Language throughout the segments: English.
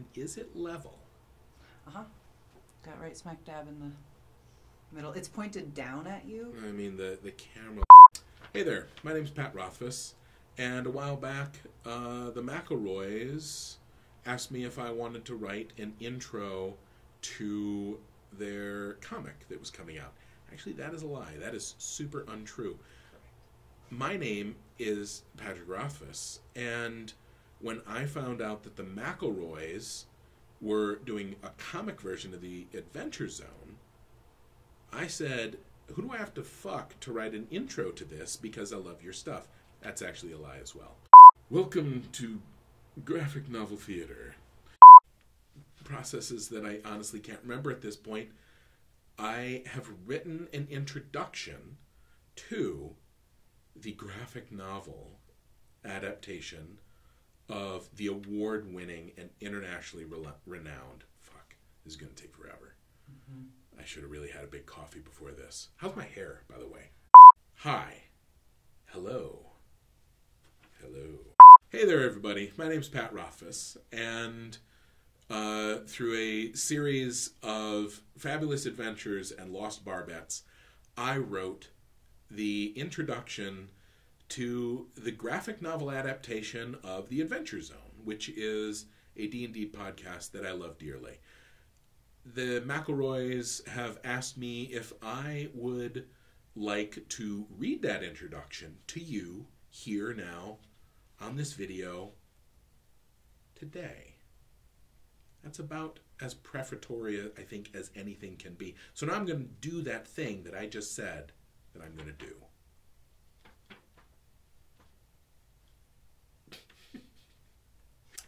And is it level? Uh huh. Got right smack dab in the middle. It's pointed down at you. I mean, the, the camera. Hey there, my name's Pat Rothfuss. And a while back, uh, the McElroys asked me if I wanted to write an intro to their comic that was coming out. Actually, that is a lie. That is super untrue. My name is Patrick Rothfuss, and when I found out that the McElroys were doing a comic version of the Adventure Zone, I said, Who do I have to fuck to write an intro to this because I love your stuff? That's actually a lie as well. Welcome to graphic novel theater. Processes that I honestly can't remember at this point. I have written an introduction to the graphic novel adaptation of the award winning and internationally renowned. Fuck, this is going to take forever. I should have really had a big coffee before this. How's my hair, by the way? Hi. Hello. Hello. Hey there, everybody. My name's Pat Rothfuss, and uh, through a series of fabulous adventures and lost barbets, I wrote the introduction to the graphic novel adaptation of The Adventure Zone, which is a D&D podcast that I love dearly. The McElroys have asked me if I would like to read that introduction to you here now on this video today. That's about as prefatory, I think, as anything can be. So now I'm going to do that thing that I just said that I'm going to do.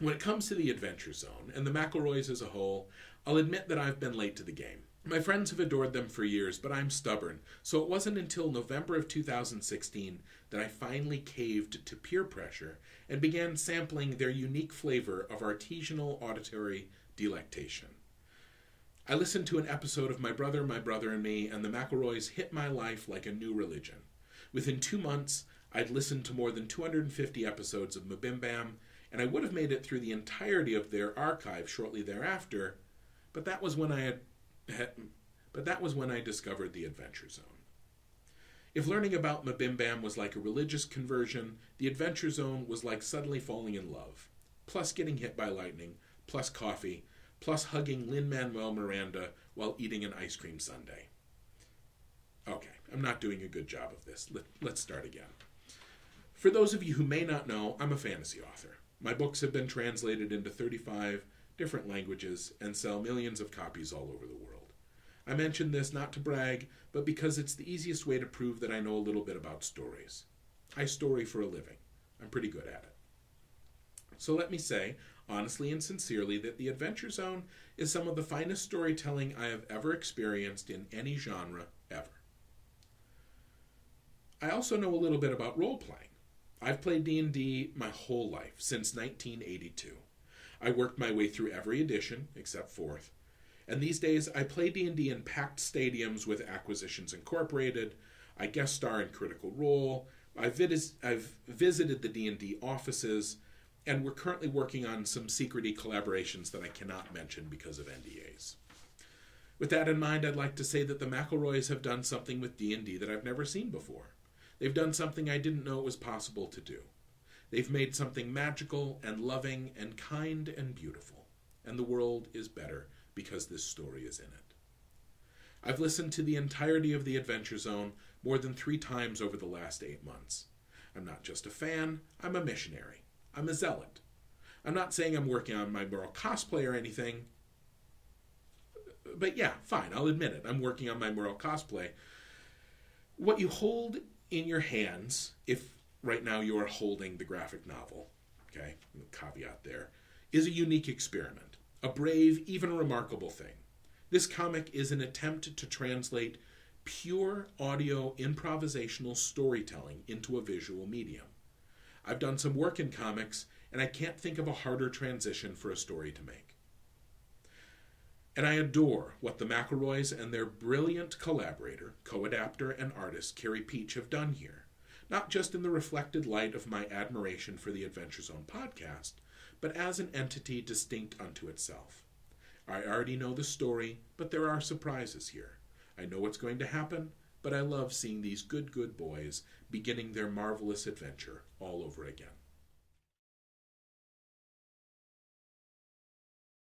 When it comes to the Adventure Zone and the McElroys as a whole, I'll admit that I've been late to the game. My friends have adored them for years, but I'm stubborn, so it wasn't until November of 2016 that I finally caved to peer pressure and began sampling their unique flavor of artisanal auditory delectation. I listened to an episode of My Brother, My Brother and Me, and the McElroys hit my life like a new religion. Within two months, I'd listened to more than 250 episodes of MBMBaM, and I would have made it through the entirety of their archive shortly thereafter, but that was when I had, had but that was when I discovered the Adventure Zone. If learning about MBMBaM was like a religious conversion, the Adventure Zone was like suddenly falling in love, plus getting hit by lightning, plus coffee, plus hugging Lin Manuel Miranda while eating an ice cream sundae. Okay, I'm not doing a good job of this. Let, let's start again. For those of you who may not know, I'm a fantasy author. My books have been translated into 35 different languages and sell millions of copies all over the world. I mention this not to brag, but because it's the easiest way to prove that I know a little bit about stories. I story for a living. I'm pretty good at it. So let me say, honestly and sincerely, that The Adventure Zone is some of the finest storytelling I have ever experienced in any genre ever. I also know a little bit about role playing. I've played D&D my whole life since 1982. I worked my way through every edition except 4th. And these days I play D&D in packed stadiums with Acquisitions Incorporated. I guest star in Critical Role. I've, vis- I've visited the D&D offices and we're currently working on some secrety collaborations that I cannot mention because of NDAs. With that in mind, I'd like to say that the McElroys have done something with D&D that I've never seen before. They've done something I didn't know it was possible to do. They've made something magical and loving and kind and beautiful. And the world is better because this story is in it. I've listened to the entirety of The Adventure Zone more than three times over the last eight months. I'm not just a fan, I'm a missionary. I'm a zealot. I'm not saying I'm working on my Merle cosplay or anything, but yeah, fine, I'll admit it. I'm working on my Merle cosplay. What you hold in your hands, if right now you are holding the graphic novel, okay, caveat there, is a unique experiment, a brave, even remarkable thing. This comic is an attempt to translate pure audio improvisational storytelling into a visual medium. I've done some work in comics, and I can't think of a harder transition for a story to make. And I adore what the McElroys and their brilliant collaborator, co adapter, and artist Carey Pietsch have done here, not just in the reflected light of my admiration for the Adventure Zone podcast, but as an entity distinct unto itself. I already know the story, but there are surprises here. I know what's going to happen, but I love seeing these good, good boys beginning their marvelous adventure all over again.